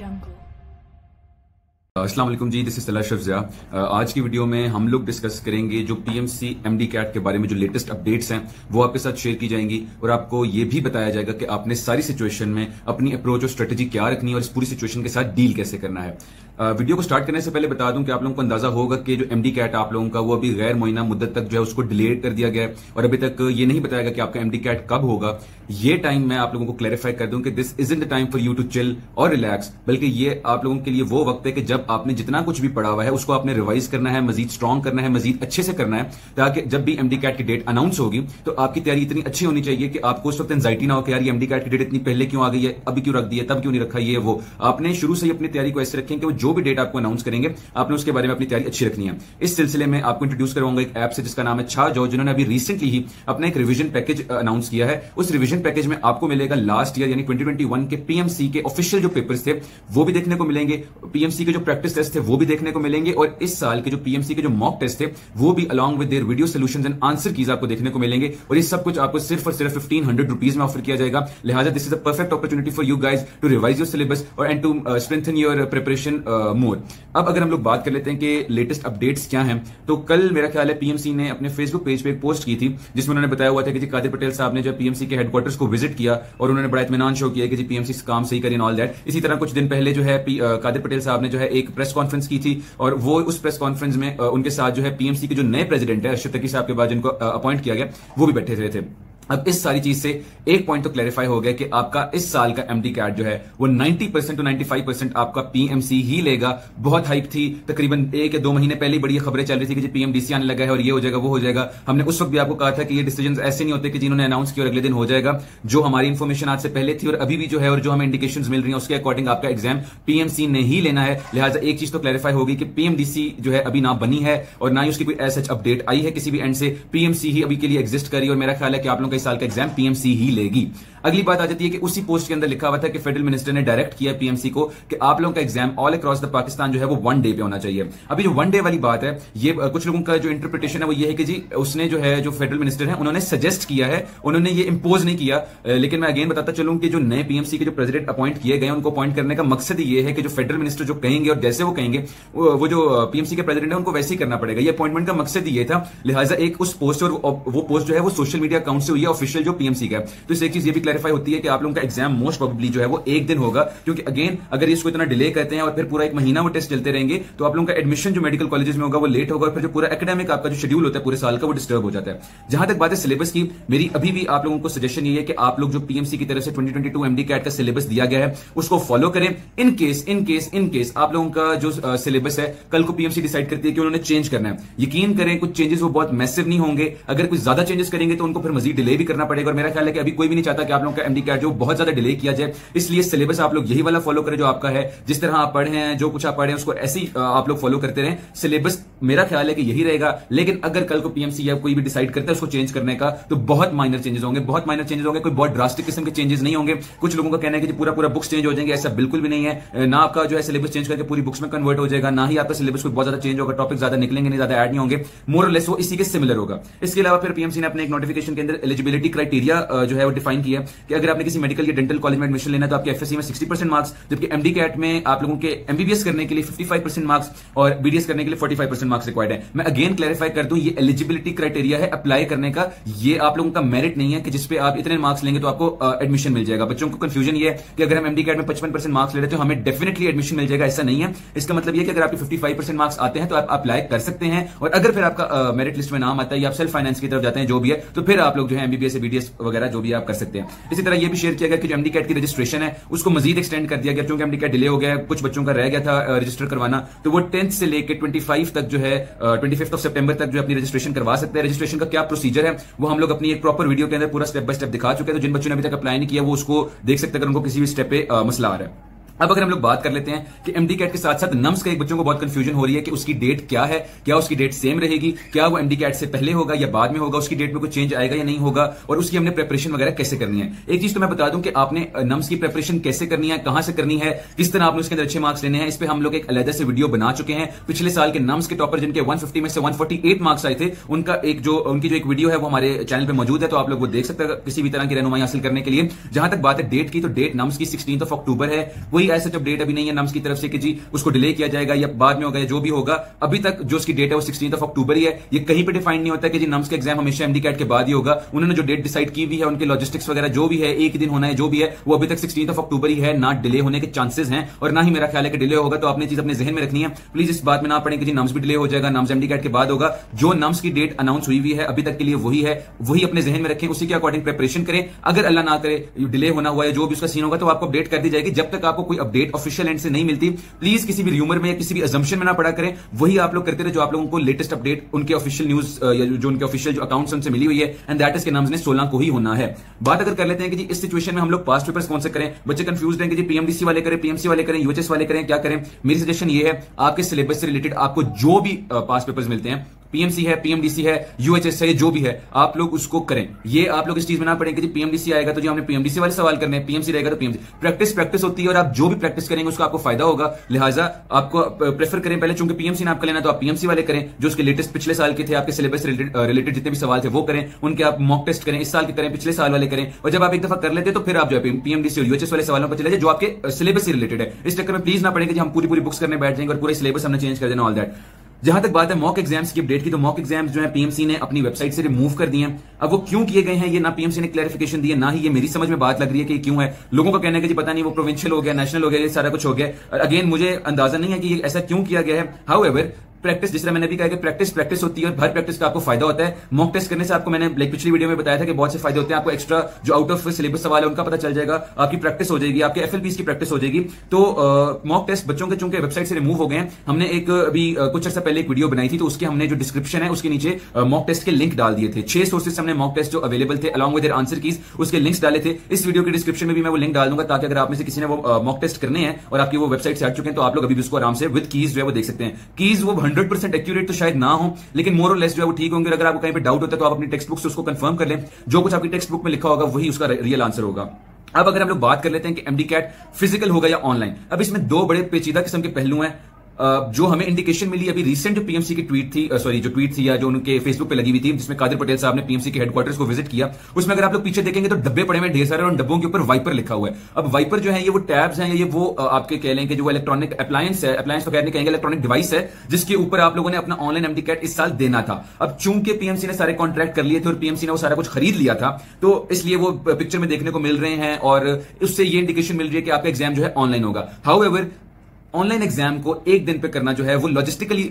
jungle. Aslam ji this is Shafzia आज की video में हम लोग डिस्कस करेंगे जो पीएमसी एमडी कैट के बारे में जो लेटेस्ट अपडेट्स हैं, वो आपके साथ शेयर की जाएँगी और आपको ये भी बताया जाएगा कि आपने सारी सिचुएशन में अपनी अप्रोच और स्ट्रेटेजी क्या रखनी है और इस पूरी सिचुएशन के साथ डील कैसे करना है वीडियो को स्टार्ट करने से पहले बता दूँ कि आप लोगों को अंदाज़ा होगा कि जो एमडी कैट आप लोगों का, वो अभी गैर मुइना मुद्दत तक जो है उसको डिले कर दिया गया है। और अभी तक ये नहीं बताया गया कि आपका एमडी कैट कब होगा। ये टाइम मैं आप लोगों को क्लैरिफाई कर दूँ कि this isn't the time for you to chill और रिलैक्स बल्कि ये आप लोगों के लिए वो वक्त है कि जब आपने जितना कुछ भी पढ़ा हुआ है, उसको आपने रिवाइज करना है, मजीद स्ट्रॉन्ग करना है, मजीद अच्छे से करना है, ताकि जब भी एमडी कैट की डेट अनाउंस होगी तो आपकी तैयारी इतनी अच्छी होनी चाहिए कि आपको उस वक्त एंजाइटी ना हो कि यार एमडी कैट की डेट इतनी पहले क्यों आ गई है, अभी क्यों रख दी है, तब क्यों नहीं रखा ये, वो। आपने शुरू से ही अपनी तैयारी को ऐसे रखें कि वो जो भी डेट आपको अनाउंस करेंगे, आपने उसके बारे में अपनी तैयारी अच्छी रखनी है। इस सिलसिले में आपको इंट्रोड्यूस करवाऊँगा एक ऐप से, जिसका नाम है छा जो जिन्होंने अभी रिसेंटली ही अपना एक रिविजन पैकेज अनाउंस किया है। उस रिविजन पैकेज में आपको मिलेगा लास्ट ईयर यानी 2021 के पीएमसी के ऑफिशियल जो पेपर्स थे, वो भी देखने को मिलेंगे। पीएमसी के जो प्रैक्टिस टेस्ट थे, वो भी देखने को मिलेंगे। और इस साल के जो पीएमसी के जो मॉक टेस्ट थे, वो भी along with their video solution and answer keys आपको देखने को मिलेंगे। और ये सब कुछ आपको सिर्फ़ और सिर्फ़ फिफ्टीन हंड्रेड रुपीज़ में ऑफ़र किया जाएगा। लिहाजा this is a perfect opportunity for you guys to revise your syllabus और and to strengthen your preparation more. अब अगर हम लोग बात कर लेते हैं कि लेटेस्ट अपडेट्स क्या हैं तो कल मेरा ख्याल है पीएमसी ने अपने फेसबुक पेज पे एक पोस्ट की थी, जिसमें उन्होंने बताया हुआ था कि जी कादिर पटेल साहब ने जो पीएमसी के हेडक्वार्टर्स को विज़िट किया और उन्होंने बड़ा इतमान शो किया कि जी पीएमसी काम सही करें ऑल दैट इसी तरह कुछ दिन पहले जो है कादिर पटेल साहब ने जो है एक प्रेस कॉन्फ्रेंस की थी और वो उस प्रेस कॉन्फ्रेंस में उनके साथ जो है पीएमसी के जो नए प्रेसिडेंट है, अरशद तकी साहब के बाद जिनको अपॉइंट किया गया, वो भी बैठे हुए थे। अब इस सारी चीज़ से एक पॉइंट तो क्लैरिफाई हो गया कि आपका इस साल का एमडी कैट जो है, वो 90 परसेंट टू 95 परसेंट आपका पीएमसी ही लेगा। बहुत हाइप थी। तकरीबन एक या दो महीने पहले ही बड़ी खबरें चल रही थी कि पीएमडीसी आने लगा है और ये हो जाएगा, वो हो जाएगा। हमने उस वक्त भी आपको कहा था कि ये डिसीज़न ऐसे नहीं होते कि जिन्होंने अनाउंस किया और अगले दिन हो जाएगा। जो हमारी इन्फॉर्मेशन आज से पहले थी और अभी भी जो है और जो हमें इंडिकेशन मिल रही है, उसके अकॉर्डिंग आपका एग्ज़ाम पीएमसी ने ही लेना है। लिहाजा एक चीज़ तो क्लैरिफाई होगी कि पीएमडीसी जो है अभी ना बनी है और ना ही उसकी कोई एस अपडेट आई है किसी भी एंड से। पीएमसी ही अभी के लिए एग्जिस्ट करी और मेरा ख्याल है कि आप लोगों साल का एग्ज़ाम पीएमसी ही लेगी। अगली बात आ जाती है कि उसी पोस्ट के अंदर लिखा हुआ था कि फेडरल मिनिस्टर ने डायरेक्ट किया पीएमसी को कि आप लोगों का exam all across the Pakistan जो है वो वन डे पे होना चाहिए। अभी जो वन डे वाली बात है, ये कुछ लोगों का जो इंटरप्रिटेशन है वो ये है कि जी, उसने जो है, जो फेडरल मिनिस्टर है, उन्होंने सजेस्ट किया है, उन्होंने ये इंपोज नहीं किया लेकिन मैं अगेन बताता चलूँ कि जो नए पीएमसी के जो प्रेसिडेंट अपॉइंट किए गए उनको अपॉइंट करने का मकसद ये है कि जो फेडरल मिनिस्टर जो कहेंगे और जैसे वो कहेंगे, वो जो पीएमसी के प्रेसिडेंट है, उनको वैसे ही करना पड़ेगा। ये अपॉइंटमेंट का मकसद ये था, लिहाजा एक उस पोस्ट और वो पोस्ट जो है वो सोशल मीडिया अकाउंट से हुई है ऑफिशियल जो पीएमसी का तो इस एक चीज़ ये भी क्लैरिफाई होती है कि आप लोगों का एग्ज़ाम मोस्ट प्रोबेबली जो है वो एक दिन होगा, क्योंकि अगेन अगर इसको इतना डिले करते हैं और फिर पूरा एक महीना वो टेस्ट चलते रहेंगे तो आप लोगों का एडमिशन जो मेडिकल कॉलेजेस में होगा वो लेट होगा और फिर जो पूरा एकेडमिक आपका जो शेड्यूल होता है पूरे साल का वो डिस्टर्ब हो जाता है। जहाँ तक बात है सिलेबस की, मेरी अभी भी आप लोगों को सजेशन ये है कि आप लोग जो पीएमसी की तरफ़ से ट्वेंटी एमडी कैट का सिलेबस दिया गया है, उसको फॉलो करें। In case in case in case आप लोगों का जो सिलेबस है, कल को पीएमसी डिसाइड करती है कि उन्होंने चेंज करना है। यकीन करें, कुछ चेंजेस वो बहुत मैसिव नहीं होंगे। अगर कुछ ज़्यादा चेंजेस करेंगे तो उनको फिर मजीद डिले भी करना पड़ेगा और मेरा ख्याल है कि अभी कोई भी नहीं चाहता कि आप लोगों का एमडी कैट जो बहुत ज़्यादा डिले किया जाए, इसलिए सिलेबस आप लोग यही वाला फॉलो करें जो आपका है। जिस तरह आप पढ़े हैं, जो कुछ आप पढ़े हैं, उसको ऐसे ही आप लोग फॉलो करते रहें। सिलेबस मेरा ख्याल है कि यही रहेगा। लेकिन अगर कल को पीएमसी या कोई भी डिसाइड करता है उसको चेंज करने का तो बहुत माइनर चेंजेस होंगे। बहुत माइनर चेंजेस होंगे। कोई बहुत ड्रास्टिक किस्म के चेंजेस नहीं होंगे। कुछ लोगों का कहना है कि पूरा पूरा बुक्स चेंज हो जाएँगे। ऐसा बिल्कुल भी नहीं है। ना आपका जो है सिलेबस चेंज करके पूरी बुक्स में कन्वर्ट हो जाएगा, ना ही आपका सिलेबस कोई बहुत ज़्यादा चेंज होगा। टॉपिक ज़्यादा निकलेंगे, नहीं ज़्यादा एड नहीं होंगे। मोर लेस वो इसी के सिमिलर होगा। इसके अलावा फिर पीएमसी ने अपने एक नोटिफिकेशन के अंदर एलिजिबिलिटी क्राइटेरिया जो है वो डिफाइन किया कि अगर आपने किसी मेडिकल या डेंटल कॉलेज में एडमिशन लेना तो आपके एफएससी में सिक्सटी परसेंट मार्क्स जबकि एमडी कैट में आप लोगों के एमबीबीएस करने के लिए फिफ्टी फाइव परसेंट मार्क्स और बीडीएस करने के लिए forty five percent marks required है। मैं अगेन क्लैरिफाई कर दूँ, ये एलिजिबिलिटी क्राइटेरिया है अप्लाई करने का। ये आप लोगों का मेरिट नहीं है कि जिसपे आप इतने मार्क्स लेंगे तो आपको एडमिशन मिल जाएगा। बच्चों को कंफ्यूजन ये है कि अगर हम एमडी कैट में पचपन परसेंट मार्क्स ले रहे तो हमें डेफिनेटली एडमिशन मिल जाएगा, ऐसा नहीं है। इसका मतलब ये कि अगर आपके फिफ्टी फाइव परसेंट मार्क्स आते हैं तो आप अप्लाई कर सकते हैं। और अगर फिर आपका मेरिट लिस्ट में नाम आता है, या आप सेल्फ फाइनेंस की तरफ़ जाते हैं, जो भी है तो फिर आप लोग जो है एमबीबीएस बीडीएस वगैरह, जो भी आप कर सकते हैं। इसी तरह यह भी शेयर किया गया कि जो एमडी कैट की रजिस्ट्रेशन है, उसको मजीद एक्सटेंड कर दिया गया। क्योंकि एमडी कैट डिले हो गया, कुछ बच्चों का रह गया था रजिस्टर करवाना तो वो टेंथ से लेकर ट्वेंटी तक जो है ट्वेंटी फिफ्थ ऑफ़ सेप्टेंबर तक जो अपनी रजिस्ट्रेशन करवा सकते हैं। रजिस्ट्रेशन का क्या प्रोसीजर है, वो हम लोग अपनी एक प्रॉपर वीडियो के अंदर पूरा स्टेप बाय स्टेप दिखा चुके हैं। तो जिन बच्चों ने अभी तक अप्लाई नहीं किया, वो उसको देख सकते अगर उनको किसी भी स्टेप पे मसला आ रहा है। अब अगर हम लोग बात कर लेते हैं कि एमडी कैट के साथ साथ नम्स का एक बच्चों को बहुत कंफ्यूजन हो रही है कि उसकी डेट क्या है, क्या उसकी डेट सेम रहेगी, क्या वो एमडी कैट से पहले होगा या बाद में होगा, उसकी डेट में कोई चेंज आएगा या नहीं होगा, और उसकी हमने प्रेपरेशन वगैरह कैसे करनी है। एक चीज़ तो मैं बता दूँ कि आपने नम्स की प्रेपरेशन कैसे करनी है, कहाँ से करनी है, किस तरह आपने उसके अंदर अच्छे मार्क्स लेने हैं, इस पर हम लोग एक अलहदा से वीडियो बना चुके हैं। पिछले साल के नम्स के टॉपर जिनके वन में से वन मार्क्स आए थे, उनका एक जो, उनकी जो एक वीडियो है वो हमारे चैनल पर मौजूद है तो आप लोग वो देख सकते हैं किसी भी तरह की रहनुमाई हासिल करने के लिए। जहाँ तक बात है डेट की तो डेट नम्स की सिक्सटीन ऑफ़ अक्टूबर है कोई कोई ऐसा अपडेट अभी नहीं है नम्स की तरफ़ से कि जी उसको डिले किया जाएगा या बाद में होगा या जो भी होगा, अभी तक जो उसकी डेट है वो सिक्सटीन ऑफ़ अक्टूबर ही है। ये कहीं पर डिफाइंड नहीं होता कि जी नम्स का एग्ज़ाम हमेशा एमडी कैट के बाद ही होगा। उन्होंने जो डेट डिसाइड की हुई है, उनके लॉजिस्टिक्स वगैरह जो भी है, एक दिन होना है, जो भी है, वो अभी तक सिक्सटीन ऑफ़ अक्टूबर ही है, ना डिले होने के चांसेस हैं और ना ही मेरा ख्याल है कि डिले होगा तो आपने चीज़ अपने जहन में रखनी है। प्लीज़ इस बात में ना पड़े कि जी नम्स भी डिले हो जाएगा, नम्स एमडी कैट के बाद होगा। जो नम्स की डेट अनाउंस हुई हुई है, अभी तक के लिए वही है, वही अपने जहन में रखें, उसी के अकॉर्डिंग प्रिपरेशन करें। अगर अल्लाह ना करे डिले होना हुआ है जो भी उसका सीन होगा तो आपको अपडेट कर दी जाएगी। जब तक आपको कोई अपडेट ऑफिशियल एंड से नहीं मिलती। प्लीज़ किसी भी र्यूमर में या किसी भी अजम्पन में ना पड़ा करें। वही आप लोग करते रहे जो आप लोगों को लेटेस्ट अपडेट उनके ऑफिशियल न्यूज़ जो उनके ऑफिशियल जो अकाउंट्स उनसे मिली हुई है एंड दैट इज़ के नाम ने सोलह को ही होना है। बात अगर कर लेते हैं कि जी, इस सिचुएशन में हम लोग पास्ट पेपर्स कौन से करें? बच्चे कंफ्यूज कि जी पीएमडीसी वाले करें पीएमसी वाले करें यूएचएस वाले करें, क्या करें? मेरी सजेशन ये है, आपके सिलेबस से रिलेटेड आपको जो भी पास्ट पेपर्स मिलते हैं पीएमसी है पीएमडीसी है यूएचएस है जो भी है, आप लोग उसको करें। ये आप लोग इस चीज़ में ना पड़े कि पीएमडीसी आएगा तो जो हमने पीएमडीसी वाले सवाल करने पीएमसी रहेगा तो पीएमसी प्रैक्टिस प्रैक्टिस होती है और आप जो भी प्रैक्टिस करेंगे उसका आपको फ़ायदा होगा। लिहाजा आपको प्रेफर करें पहले चूँकि पीएमसी ने आपका लेना तो आप पीएमसी वाले करें। जो उसके लेटेस्ट पिछले साल के थे, आपके सिलेबस रिलेटेड जितने भी सवाल थे वो करें। उनके आप मॉक टेस्ट करें, इस साल के करें, पिछले साल वाले करें। और जब आप एक दफ़ा कर लेते तो फिर आप जो है पीएमडीसी और यूएचएस वाले सवालों पर चले जाए, जो आपके सिलेबस से रिलेटेड है। इस चक्कर में प्लीज़ ना पड़ेगा हम पूरी पूरी बुक्स करने बैठ जाएँगे और पूरे सिलेबस हमने चेंज कर देना ऑल दैट जहाँ तक बात है मॉक एग्ज़ाम्स की अपडेट की तो मॉक एग्ज़ाम्स जो है पीएमसी ने अपनी वेबसाइट से रिमूव कर दिए हैं। अब वो क्यों किए गए हैं, ये ना पीएमसी ने क्लैरिफिकेशन दी है, ना ही ये मेरी समझ में बात लग रही है कि क्यों है। लोगों का कहना है कि जी पता नहीं, वो प्रोविंशियल हो गया नेशनल हो गया, ये सारा कुछ हो गया। अगेन मुझे अंदाज़ा नहीं है कि ये ऐसा क्यों किया गया है। हाउ प्रैक्टिस जिस तरह मैंने भी कहा कि प्रैक्टिस प्रैक्टिस होती है और हर प्रैक्टिस का आपको फ़ायदा होता है। मॉक टेस्ट करने से आपको मैंने पिछली वीडियो में बताया था कि बहुत से फ़ायदे होते हैं। आपको एक्स्ट्रा जो आउट ऑफ़ सिलेबस सवाल है, उनका पता चल जाएगा। आपकी प्रैक्टिस हो जाएगी, आपके एफएलपीस की प्रैक्टिस हो जाएगी। तो मॉक टेस्ट बच्चों के चूँकि वेबसाइट से रिमूव हो गए हैं, हमने एक अभी कुछ अर्सा पहले एक वीडियो बनाई थी तो उसके हमने जो डिस्क्रिप्शन है, उसके नीचे मॉक टेस्ट के लिंक डाल दिए थे। छह सोर्सेस हमने मॉक टेस्ट जो अवेलेबल थे अलॉन्ग विद आंसर कीज उसके लिंक्स डाले थे। इस वीडियो के डिस्क्रिप्शन में भी मैं वो लिंक डाल दूँगा, ताकि अगर आप में से किसी ने वो मॉक टेस्ट करने हैं और आपकी वो वेबसाइट से हट चुके हैं तो आप लोग अभी उसको आराम से विद कीज जो है वो देख सकते हैं। कीज वो हंड्रेड परसेंट एक्यूरेट तो शायद ना हो, लेकिन मोर और लेस जो है वो ठीक होंगे। अगर आपको कहीं पर डाउट होता है तो आप अपनी टेक्स्ट बुक से उसको कंफर्म कर लें। जो कुछ आपकी टेक्स्ट बुक में लिखा होगा, वही उसका रियल आंसर होगा। अब अगर हम लोग बात कर लेते हैं कि एमडी कैट फ़िज़िकल होगा या ऑनलाइन अब इसमें दो बड़े पेचीदा किस्म के पहलू हैं। जो हमें इंडिकेशन मिली अभी रिसेंट पीएमसी की ट्वीट थी सॉरी जो ट्वीट थी या जो उनके फेसबुक पे लगी हुई थी, जिसमें कादिर पटेल साहब ने पीएमसी के हेडक्वार्टर्स को विज़िट किया, उसमें अगर आप लोग पीछे देखेंगे तो डब्बे पड़े हुए ढेर सारे और डब्बों के ऊपर वाइपर लिखा हुआ है। अब वाइपर जो है, ये वो टैब्स हैं, ये वो आपके कह लेंगे जो इलेक्ट्रॉनिक अप्लायंस है अप्लायंस तो कहने कहेंगे इलेक्ट्रॉनिक डिवाइस है, जिसके ऊपर आप लोगों ने अपना ऑनलाइन एमडी कैट इस साल देना था। अब चूँकि पीएमसी ने सारे कॉन्ट्रैक्ट कर लिए थे और पीएमसी ने वो सारा कुछ खरीद लिया था तो इसलिए वो पिक्चर में देखने को मिल रहे हैं और उससे ये इंडिकेशन मिल रही है कि आपका एग्ज़ाम जो है ऑनलाइन होगा। हाउ ऑनलाइन एग्ज़ाम को एक दिन पे करना जो है, वो लॉजिस्टिकली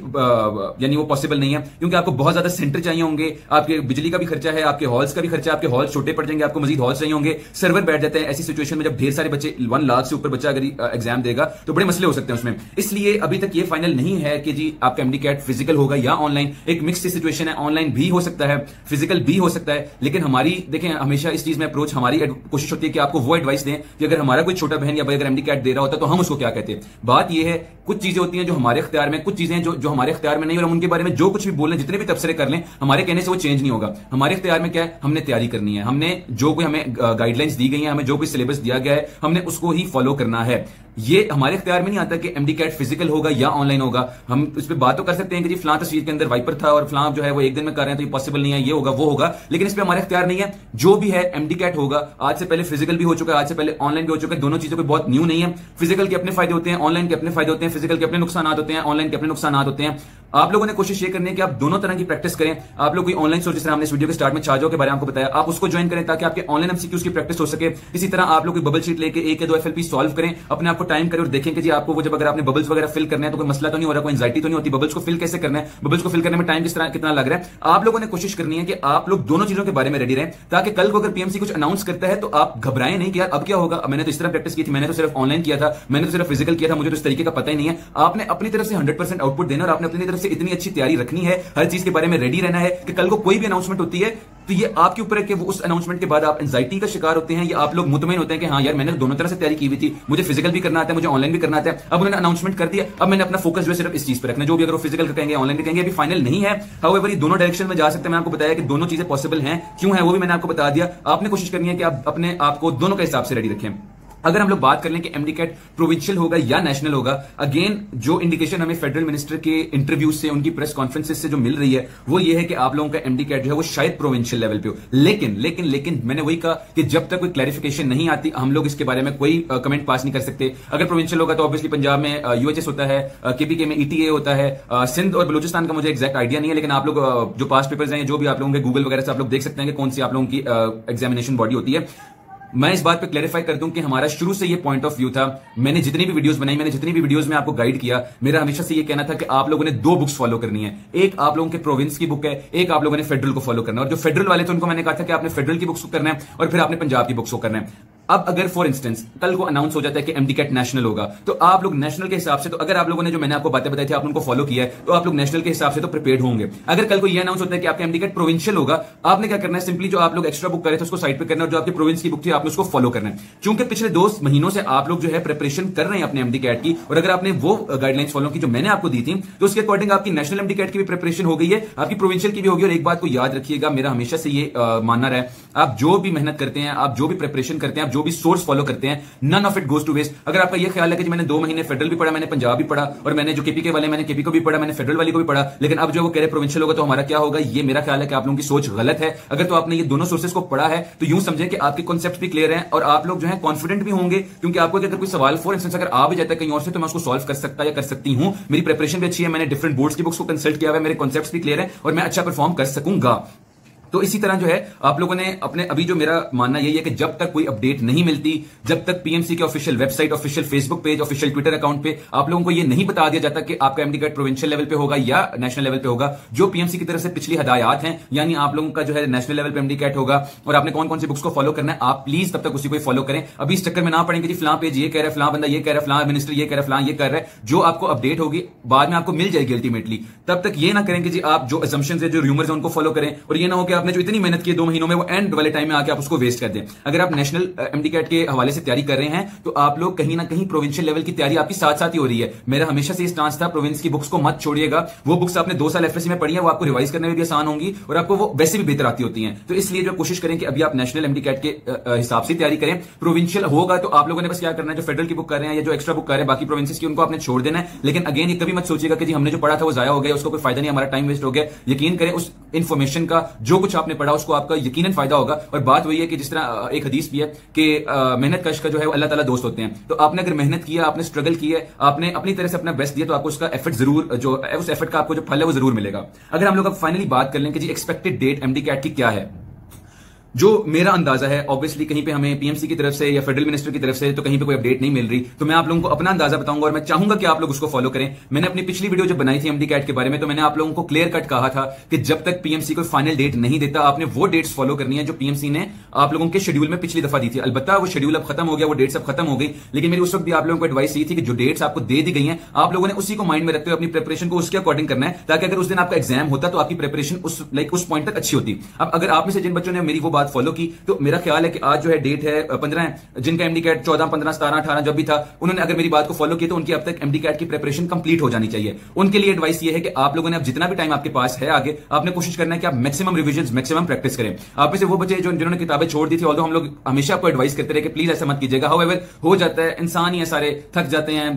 यानी वो पॉसिबल नहीं है, क्योंकि आपको बहुत ज़्यादा सेंटर चाहिए होंगे, आपके बिजली का भी खर्चा है, आपके हॉल्स का भी खर्चा आपके हॉल्स छोटे पड़ जाएँगे, आपको मजीद हॉल्स चाहिए होंगे सर्वर बैठ जाते हैं, ऐसी सिचुएशन में जब ढेर सारे बच्चे वन लाख से ऊपर बच्चा अगर एग्ज़ाम देगा तो बड़े मसले हो सकते हैं उसमें। इसलिए अभी तक ये फाइनल नहीं है कि जी आपका एमडी कैट फ़िज़िकल होगा या ऑनलाइन एक मिक्स सिचुएशन है ऑनलाइन भी हो सकता है फ़िज़िकल भी हो सकता है, लेकिन हमारी, देखें, हमेशा इस चीज़ में अप्रोच हमारी कोशिश होती है कि आपको वो एडवाइस दें कि अगर हमारा कोई छोटा बहन या भाई अगर एमडी कैट दे रहा होता तो हम उसको क्या कहते हैं? बात यह है, कुछ चीज़ें होती हैं जो हमारे अख्तियार में, कुछ चीज़ें जो जो हमारे अख्तियार में नहीं, और हम उनके बारे में जो कुछ भी बोल, जितने भी तबसरे कर लें, हमारे कहने से वो चेंज नहीं होगा। हमारे अख्तियार में क्या है? हमने तैयारी करनी है। हमने जो कोई हमें गाइडलाइंस दी गई है, हमें जो कोई सिलेबस दिया गया है, हमने उसको ही फॉलो करना है। ये हमारे इख्तियार में नहीं आता कि एमडी कैट फ़िज़िकल होगा या ऑनलाइन होगा। हम इस पर बात तो कर सकते हैं कि जी फलां तस्वीर के अंदर वाइपर था और फलां जो है वो एक दिन में कर रहे हैं तो ये पॉसिबल नहीं है, ये होगा, वो होगा। लेकिन इस पर हमारे इख्तियार नहीं है। जो भी है एमडी कैट होगा, आज से पहले फ़िज़िकल भी हो चुका है, आज से पहले ऑनलाइन भी हो चुका है। दोनों चीज़ों के बहुत न्यू नहीं है। फ़िज़िकल के अपने फ़ायदे होते हैं ऑनलाइन के अपने फ़ायदे होते हैं फ़िज़िकल के अपने नुकसान होते हैं ऑनलाइन के अपने नुकसान होते हैं। आप लोगों ने कोशिश ये करनी है कि आप दोनों तरह की प्रैक्टिस करें। आप लोग कोई ऑनलाइन सोच जिस हमने इस वीडियो के स्टार्ट में चार्जो के बारे में आपको बताया, आप उसको ज्वाइन करें ताकि आपके ऑनलाइन एमसीक्यूज की प्रैक्टिस हो सके। इसी तरह आप लोग बबल शीट लेके एक या दो एफएलपी सॉल्व करें, अपने आपको टाइम करें और देखें कि जी आपको वो जब अगर आपने बबल्स वगैरह फिल करना है तो कोई मसला तो नहीं हो रहा, कोई एंजाइटी तो नहीं होती बबल्स को फिल कैसे करना है? बबल्स को फिल करने में टाइम किस तरह, कितना लग रहा है? आप लोगों ने कोशिश करनी है कि आप लोग दोनों चीज़ों के बारे में रेडी रहें, ताकि कल को अगर पीएमसी कुछ अनाउंस करता है तो आप घबराएँ नहीं कि यार अब क्या होगा? मैंने तो इस तरह प्रैक्टिस की थी, मैंने तो सिर्फ़ ऑनलाइन किया था, मैंने तो सिर्फ़ फ़िज़िकल किया था, मुझे तो इस तरीके का पता ही नहीं है। आपने अपनी तरफ़ से हंड्रेड आउटपुट देना और आपने अपनी तरफ़ से इतनी अच्छी तैयारी रखनी है, हर चीज़ के बारे में रेडी रहना है कि कल को कोई भी अनाउंसमेंट होती है तो ये आपके ऊपर है कि वो उस अनाउंसमेंट के बाद आप एंजाइटी का शिकार होते हैं, या आप लोग मुतमिन होते हैं कि हाँ यार मैंने दोनों तरह से तैयारी की हुई थी, मुझे फ़िज़िकल भी करना आता है, मुझे ऑनलाइन भी करना आता है। अब उन्होंने अनाउंसमेंट कर दिया, अब मैंने अपना फोकस जो है सिर्फ़ इस चीज़ पर रखना जो भी अगर वो फ़िज़िकल कहेंगे ऑनलाइन कहेंगे, अभी फाइनल नहीं है। हाउ ये दोनों डायरेक्शन में जा सकते हैं। मैं आपको बताया कि दोनों चीज़ें पॉसिबल हैं। क्यों है, वो भी मैंने आपको बता दिया। आपने कोशिश करनी है कि आप अपने आपको दोनों के हिसाब से रेडी रखें। अगर हम लोग बात कर लें कि एमडी कैट प्रोविंशियल होगा या नेशनल होगा अगेन जो इंडिकेशन हमें फेडरल मिनिस्टर के इंटरव्यू से, उनकी प्रेस कॉन्फ्रेंसेस से जो मिल रही है, वो ये है कि आप लोगों का एमडी कैट जो है वो शायद प्रोविंशियल लेवल पे हो। लेकिन लेकिन लेकिन मैंने वही कहा कि जब तक कोई क्लैरिफिकेशन नहीं आती, हम लोग इसके बारे में कोई कमेंट पास नहीं कर सकते। अगर प्रोविंशियल होगा तो ऑब्वियसली पंजाब में यूएचएस होता है केपीके में ईटीए होता है सिंध और बलूचिस्तान का मुझे एक्जैक्ट आइडिया नहीं है, लेकिन आप लोग जो पास पेपर्स हैं, जो भी आप लोगों के गूगल वगैरह से आप लोग देख सकते हैं कि कौन सी आप लोगों की एग्जामिनेशन बॉडी होती है। मैं इस बात पे क्लैरिफाई कर दूँ कि हमारा शुरू से ये पॉइंट ऑफ़ व्यू था। मैंने जितनी भी वीडियोस बनाई, मैंने जितनी भी वीडियोस में आपको गाइड किया, मेरा हमेशा से ये कहना था कि आप लोगों ने दो बुक्स फॉलो करनी है। एक आप लोगों के प्रोविंस की बुक है, एक आप लोगों ने फेडरल को फॉलो करना है। और जो फेडरल वाले थे, उनको मैंने कहा था कि आपने फेडरल की बुक्स को करना है और फिर आपने पंजाब की बुक्स को करना है। अब अगर फॉर इंस्टेंस कल को अनाउंस हो जाता है कि एमडी कैट नेशनल होगा तो आप लोग नेशनल के हिसाब से तो अगर आप लोगों ने जो मैंने आपको बातें बताई थी, आप उनको फॉलो किया है तो आप लोग नेशनल के हिसाब से तो प्रिपेयर होंगे। अगर कल को यह अनाउंस होता है कि आपका एमडी कैट प्रोविंशियल होगा, आपने क्या करना है? सिंपली जो आप लोग एक्स्ट्रा बुक करे थे, उसको साइड पर करना और जो आपकी प्रोविंस की बुक थी, आपने उसको फॉलो करना है। क्योंकि पिछले दो महीनों से आप लोग जो है प्रिपरेशन कर रहे हैं अपने एमडी कैट की, और अगर आपने वो गाइडलाइंस फॉलो की जो मैंने आपको दी थी तो उसके अकॉर्डिंग आपकी नेशनल एमडी कैट की भी प्रिपरेशन हो गई है, आपकी प्रोविंशियल की भी होगी, और एक बात को याद रखिएगा, मेरा हमेशा से ये मानना रहा है आप जो भी मेहनत करते हैं, आप जो भी प्रिपरेशन करते हैं, आप जो भी सोर्स फॉलो करते हैं none of it goes to waste अगर आपका ये ख्याल है कि मैंने दो महीने फेडरल भी पढ़ा, मैंने पंजाब भी पढ़ा, और मैंने जो केपी के वाले, मैंने केपी को भी पढ़ा, मैंने फेडरल वाली को भी पढ़ा, लेकिन अब जो वो कह रहे प्रोविंशियल होगा तो हमारा क्या होगा? ये मेरा ख्याल है कि आप लोगों की सोच गलत है। अगर तो आपने ये दोनों सोर्सेस को पढ़ा है तो यूँ समझे कि आपके कॉन्सेप्ट भी क्लियर है, और आप लोग जो है कॉन्फिडेंट भी होंगे, क्योंकि आपको अगर कोई सवाल फॉर इंस्टेंस अगर आ भी जाता है कहीं और से तो मैं उसको सॉल्व कर सकता या कर सकती हूँ। मेरी प्रिपरेशन भी अच्छी है, मैंने डिफरेंट बोर्ड्स की बुक्स को कंसल्ट किया है, मेरे कॉन्सेप्ट भी क्लियर है, और मैं अच्छा परफॉर्म कर सकूँगा। तो इसी तरह जो है, आप लोगों ने अपने, अभी जो मेरा मानना यही है कि जब तक कोई अपडेट नहीं मिलती, जब तक पीएमसी के official website official Facebook page official Twitter account पे आप लोगों को ये नहीं बता दिया जाता कि आपका एमडी कार्ड प्रोविंशियल लेवल पे होगा या नेशनल लेवल पे होगा, जो पीएमसी की तरफ़ से पिछली हदायत है, यानी आप लोगों का जो है नेशनल लेवल पे एमडी कैट होगा, और आपने कौन कौन सी बुक्स को फॉलो करना है, आप प्लीज़ तब तक उसी को फॉलो करें। अभी इस चक्कर में ना पड़ेंगे जी फ्लां पेज ये कह रहा फ्लां बंदा ये कह रहा है, फ्लां मिनिस्टर ये कह रहा फ्लां ये कर रहा जो आपको अपडेट होगी, बाद में आपको मिल जाएगी अल्टीमेटली तब तक ये ना करें कि जी आप जो एजम्पन है, जो र्यूमर्स है, उनको फॉलो करें, और ये ना हो कि आपने जो इतनी मेहनत की दो महीनों में, वो एंड वाले टाइम में आके आप उसको वेस्ट कर दें। अगर आप नेशनल एमडी कैट के हवाले से तैयारी कर रहे हैं तो आप लोग कहीं ना कहीं प्रोविंशियल लेवल की तैयारी आपकी साथ साथ ही हो रही है। मेरा हमेशा से स्टांस था प्रोविंस की बुक्स को मत छोड़िएगा। वो बुक्स आपने दो साल एफएससी में पढ़ी है, वो आपको रिवाइज करने में भी आसान होंगी, और आपको वो वैसे भी बेहतर आती होती है। तो इसलिए जो कोशिश करें कि अभी आप नेशनल एमडी कैट के हिसाब से तैयारी करें। प्रोविंशियल होगा तो आप लोगों ने बस क्या करना है, जो फेडरल की बुक कर रहे हैं या जो एक्स्ट्रा बुक कर रहे हैं, बाकी प्रोविंसेस की, उनको आपने छोड़ देना है। लेकिन अगेन ये कभी मत सोचिएगा कि हमने जो पढ़ा था वो जाया हो गया, उसको कोई फ़ायदा नहीं, हमारा टाइम वेस्ट हो गया। यकीन करें, उस इन्फॉर्मेशन का, जो कुछ आपने पढ़ा, उसको आपका यकीन फ़ायदा होगा। और बात वही है कि जिस तरह एक हदीस भी है कि मेहनत कश का जो है अल्लाह ताला दोस्त होते हैं। तो आपने अगर मेहनत किया आपने स्ट्रगल किया आपने अपनी तरह से अपना बेस्ट दिया तो आपको उसका एफर्ट ज़रूर, जो, उस एफर्ट का आपको जो फल है वो ज़रूर मिलेगा। अगर हम लोग अब फाइनली बात कर लें कि जी एक्सपेक्टेड डेट एमडी कैट की क्या है? जो मेरा अंदाज़ा है ऑब्वियसली कहीं पे हमें पीएमसी की तरफ़ से या फेडरल मिनिस्टर की तरफ़ से तो कहीं पे कोई अपडेट नहीं मिल रही। तो मैं आप लोगों को अपना अंदाज़ा बताऊँगा और मैं चाहूँगा कि आप लोग उसको फॉलो करें। मैंने अपनी पिछली वीडियो जो बनाई थी एमडी कैट के बारे में तो मैंने आप लोगों को क्लियर कट कहा था कि जब तक पीएमसी कोई फाइनल डेट नहीं देता, आपने वो डेट्स फॉलो करनी है जो पीएमसी ने आप लोगों के शेड्यूल में पिछली दफ़ा दी थी। अलबत्ता वो शेड्यूल अब खत्म हो गया, वो डेट्स अब खत्म हो गई। लेकिन मेरी उस वक्त भी आप लोगों को एडवाइस ये थी कि जो डेट्स आपको दे दी गई है, आप लोगों ने उसी को माइंड में रखते हुए अपनी प्रिपरेशन को उसके अकॉर्डिंग करना है, ताकि अगर उस दिन आपका एग्ज़ाम होता तो आपकी प्रिपरेशन उस लाइक उस पॉइंट तक अच्छी होती। अब अगर आप में से जिन बच्चों ने मेरी वो बात फॉलो की। तो मेरा ख्याल है कि आज जो है डेट है पंद्रह जिनका एमडी कैट चौदह, पंद्रह, सतारह, अठारह जब भी था, उन्होंने अगर मेरी बात को फॉलो किया तो उनकी अब तक एमडी कैट की प्रिपरेशन कंप्लीट हो जानी चाहिए। उनके लिए एडवाइस ये है कि आप लोगों ने अब जितना भी टाइम आपके पास है आगे, आपने कोशिश करना है कि आप मैक्सिमम रिविजन मैक्सिमम प्रैक्टिस करें। आप में से वो बच्चे जो, जिन्होंने किताबें छोड़ दी थी ऑल्दो हम लोग हमेशा आपको एडवाइस करते रहे कि प्लीज़ ऐसा मत कीजिएगा। हाउ हो जाता है, इंसान ही है सारे, थक जाते हैं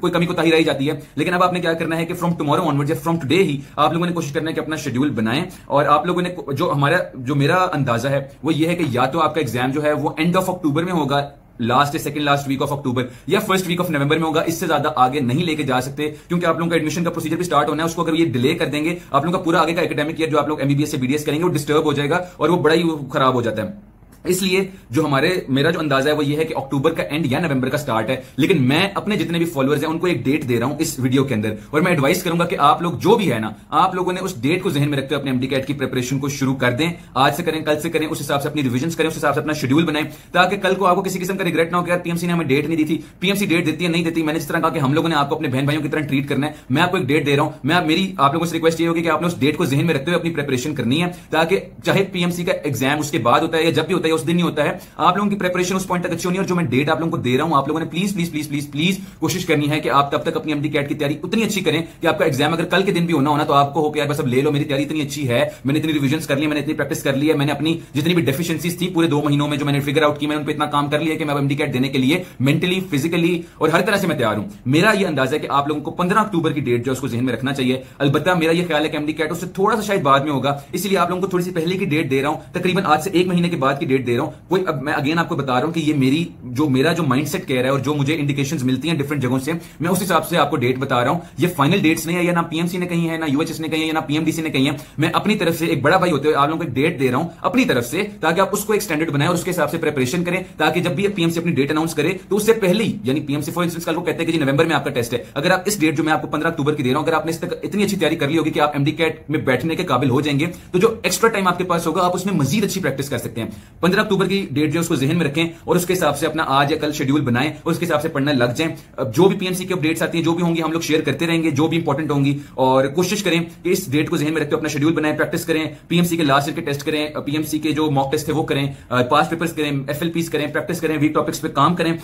कोई कमी को ताही रही जाती है। लेकिन अब आपने क्या करना है कि फ्रॉम टुमारो ऑनवर्ड या फ्रॉम टुडे ही आप लोगों ने कोशिश करना है कि अपना शेड्यूल बनाएँ। और आप लोगों ने जो हमारा, जो मेरा अंदाज़ा है। वो ये है कि या तो आपका एग्ज़ाम जो है वो एंड ऑफ़ अक्टूबर में होगा last second last week of October या फ़र्स्ट वीक ऑफ़ नवंबर में होगा, इससे ज़्यादा आगे नहीं लेके जा सकते, क्योंकि आप लोगों का एडमिशन का प्रोसीजर भी स्टार्ट होना है, उसको अगर ये डिले कर देंगे, आप लोगों का पूरा आगे का एकेडमिक ईयर जो आप लोग एमबीबीएस से बीडीएस करेंगे, वो डिस्टर्ब हो जाएगा और वो बड़ा ही खराब हो जाता है। इसलिए जो हमारे, मेरा जो अंदाज़ा है वो ये है कि अक्टूबर का एंड या नवंबर का स्टार्ट है, लेकिन मैं अपने जितने भी फॉलोअर्स हैं, उनको एक डेट दे रहा हूँ इस वीडियो के अंदर। और मैं एडवाइस करूँगा कि आप लोग जो भी है ना, आप लोगों ने उस डेट को जहन में रखते हुए अपने एमडी कैट की प्रिपरेशन को शुरू कर दें। आज से करें, कल से करें, उस हिसाब से अपनी रिविजन करें, उस हिसाब से अपना शेड्यूल बनाएँ, ताकि कल को आपको किसी किस्म का रिग्रेट ना हो कि पीएमसी ने हमें डेट नहीं दी थी। पीएमसी डेट देती है, नहीं देती, मैंने जिस तरह कहा कि हम लोगों ने आपको अपने बहन भाइयों की तरह ट्रीट करना है। मैं आपको एक डेट दे रहा हूँ। मैं, मेरी, आप लोगों से रिक्वेस्ट ये होगी कि आपने उस डेट को जहन में रखते हुए अपनी प्रिपरेशन करनी है, ताकि चाहे पीएमसी का एग्ज़ाम उसके बाद होता है या जब भी होता है उस दिन नहीं होता है। आप लोगों की प्रेपरेशन उस पॉइंट तक अच्छी होनी और जो मैं डेट आप लोगों को दे रहा हूँ, आप लोगों ने please please please please please कोशिश करनी है कि आप तब तक अपनी एमडी कैट की तैयारी उतनी अच्छी करें कि आपका एग्ज़ाम अगर कल के दिन भी होना होना तो आपको हो यार बस अब ले लो, मेरी तैयारी इतनी अच्छी है, मैंने इतनी रिविजन कर ली, मैंने इतनी प्रैक्टिस कर ली है, मैंने अपनी जितनी भी डेफिशिएंसीज थी पूरे दो महीनों में जो मैंने फिगर आउट की मैं उन पर इतना काम कर लिया कि मैं एमडी कैट देने के लिए मेंटली फिजिकली और हर तरह से मैं तैयार हूँ। मेरा यह अंदाज़ा है कि आप लोगों को पंद्रह अक्टूबर की डेट जो उसको जहन में रखना चाहिए। अलबत्त मेरा यह ख्याल है कि एमडी कैट उससे थोड़ा सा शायद बाद में होगा, इसलिए आप लोगों को थोड़ी सी पहले की डेट दे रहा हूँ। तकरीबन आज से एक महीने के बाद की डेट दे रहा हूँ। कोई, अब मैं अगेन आपको बता रहा हूँ कि ये मेरी, जो मेरा जो माइंडसेट कह रहा है और जो मुझे इंडिकेशन मिलती है डिफरेंट जगहों से, मैं उस हिसाब से आपको डेट बता रहा हूँ। ये फाइनल डेट्स नहीं है, या ना पीएमसी ने कही है, ना यूएचएस ने कही है ना पीएमडीसी ने कही है। मैं अपनी तरफ़ से एक बड़ा भाई होते हुए आप लोगों को डेट दे रहा हूँ अपनी तरफ़ से, ताकि आप उसको एक स्टैंडर्ड बनाए और उसके हिसाब से प्रिपरेशन करें, ताकि जब भी पीएमसी अपनी डेट अनाउंस करे तो उससे पहले, यानी पीएमसी फॉर इंस्टेंस कल को कहते हैं कि नवंबर में आपका टेस्ट है। अगर आप इस डेट जो मैं आपको पंद्रह अक्टूबर की दे रहा हूँ, अगर आपने इस तक इतनी अच्छी तैयारी कर ली होगी कि आप एमडी कैट में बैठने के काबिल हो जाएँगे तो जो एक्स्ट्रा टाइम आपके पास होगा, आप उसमें मजीद अच्छी प्रैक्टिस कर सकते हैं। पंद्रह अक्टूबर की डेट जो उसको जहन में रखें और उसके हिसाब से अपना आज या कल शेड्यूल बनाएँ उसके हिसाब से पढ़ना लग जाएँ। जो भी पीएमसी की अपडेट्स आती है, जो भी होंगी, हम लोग शेयर करते रहेंगे, जो भी इंपॉर्टेंट होंगी, और कोशिश करें कि इस डेट को जहन में रखते अपना शेड्यूल बनाए प्रैक्टिस करें पीएमसी के लास्ट ईयर के टेस्ट करें पीएमसी के जो मॉक टेस्ट है वो करें पास पेपर्स करें एफ़ करें प्रैक्टिस करें वीक टॉपिक्स पर काम करें।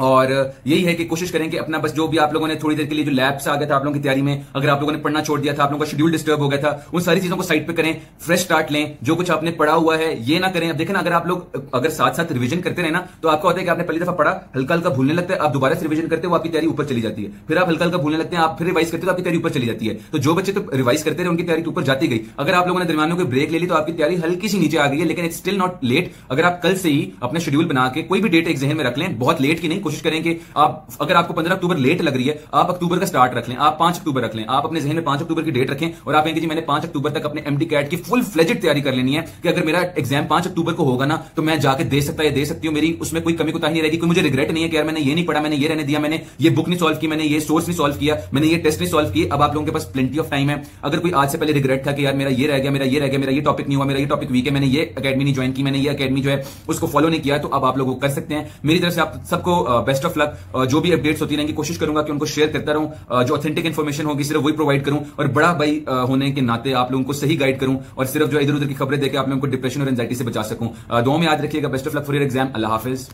और यही है कि कोशिश करें कि अपना बस जो भी आप लोगों ने थोड़ी देर के लिए जो लैब्स आ गया था आप लोगों की तैयारी में, अगर आप लोगों ने पढ़ना छोड़ दिया था, आप लोगों का शेड्यूल डिस्टर्ब हो गया था, उन सारी चीज़ों को साइड पे करें फ्रेश स्टार्ट लें, जो कुछ आपने पढ़ा हुआ है, ये ना करें। अब देखें अगर आप लोग, अगर साथ साथ रिविजन करते रहे ना तो आपको होता है कि आपने पहली दफ़ा पढ़ा हल्का हल्का भूलने लगता है, आप दोबारा से रिविजन करते हो आपकी तैयारी ऊपर चली जाती है। फिर आप हल्का हल्का भूलने लगते हैं, आप फिर रिवाइज करते हो आपकी तैयारी ऊपर चली जाती है। तो जो बच्चे तो रिवाइज करते रहे, उनकी तैयारी ऊपर जाती गई। अगर आप लोगों ने दरमियान में ब्रेक ले ली तो आपकी तैयारी हल्की सी नीचे आ गई है, लेकिन इट्स स्टिल नॉट लेट अगर आप कल से ही अपने शेड्यूल बना के कोई भी डेट जहन में रख लें, बहुत लेट की नहीं कोशिश करें कि आप, अगर आपको पंद्रह अक्टूबर लेट लग रही है, आप अक्टूबर का स्टार्ट रख लें, आप पाँच अक्टूबर रख लें। आप अपने जहन में पाँच अक्टूबर की डेट रखें और आप कहेंगे, जी, मैंने पाँच अक्टूबर तक अपने एमडी कैट की फुल फ्लेजेड तैयारी कर लेनी है कि अगर मेरा एग्ज़ाम पाँच अक्टूबर को होगा ना तो मैं जाकर दे सकता है दे सकती हूँ मेरी, उसमें कोई कमी कोताही नहीं रहेगी, कोई मुझे रिग्रेट नहीं है कि यार मैंने ये नहीं पढ़ा, मैंने ये रहने दिया, मैंने ये बुक नहीं सॉल्व की, मैंने ये सोर्स नहीं सॉल्व किया, मैंने ये टेस्ट नहीं सॉल्व किया अब आप लोगों के पास प्लेंटी ऑफ़ टाइम है। अगर कोई आज से पहले रिग्रेट था कि यार मेरा ये रह गया, मेरा ये रह गया, मेरा ये टॉपिक नहीं हुआ, मेरा ये टॉपिक वीक है, मैंने ये अकेडमी नहीं ज्वाइन की, मैंने ये अकेडमी जो है उसको फॉलो नहीं किया तो अब आप लोग कर सकते हैं। मेरी तरफ़ से आप सबको बेस्ट ऑफ़ लक जो भी अपडेट्स होती रहेंगी, कोशिश करूँगा कि उनको शेयर करता रहूँ। जो ऑथेंटिक इन्फॉर्मेशन होगी, सिर्फ़ वही प्रोवाइड करूँ और बड़ा भाई होने के नाते आप लोगों को सही गाइड करूँ और सिर्फ़ जो इधर उधर की खबरें देकर आप लोगों को डिप्रेशन और एंजाइटी से बचा सकूँ। दो में याद रखिएगा। Best of luck for your exam Allah Hafiz.